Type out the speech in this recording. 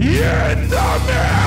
in the mix.